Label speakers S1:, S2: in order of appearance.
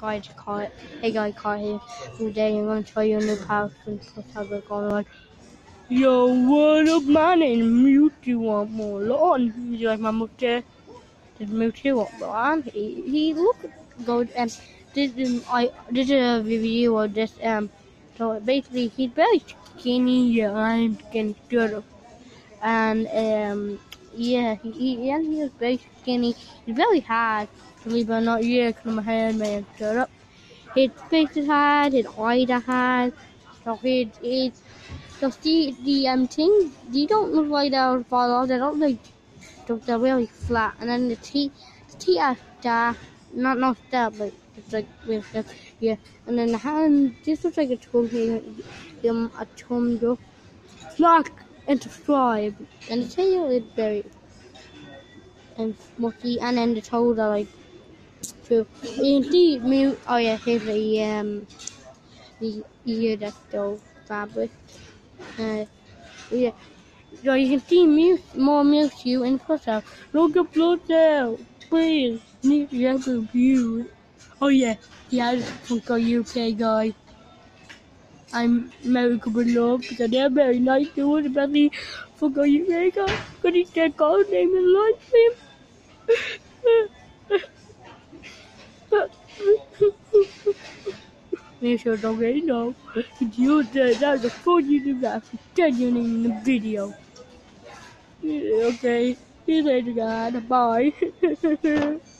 S1: guys caught hey guy caught here today I'm gonna show you a new power photographer going on. Yo, what up my name is Mushu want more lawn. You like my mustache? This Mushu want lawn. He he look good and this is I is a review of this um so basically he's very skinny, yeah, I'm skinny. And um yeah, he, and he is very skinny. He's very hard. Believe it or not, yeah, because my head man shut up. His face is hard, his eyes are hard. So his his so see the um thing they don't look like they'll fall off, they don't look they're really flat and then the teeth the teeth are dark not not that but it's like with the yeah and then the hand this looks like a tongue um a though like and subscribe and the tail is very and smoky and then the toes are like true indeed mute oh yeah here's the um the ear that's still fabric uh yeah so you can see Mew, more Mushu in photo. Look at blood now, please. Need to have a view. Oh yeah, yeah, just a UK guy. I'm American with love because they're very nice to the fuck are you UK guy? Because he said God's name and like him. Make sure don't get know. You did that was a full YouTube guy for genuine in the video. Okay, see you later, God. Bye.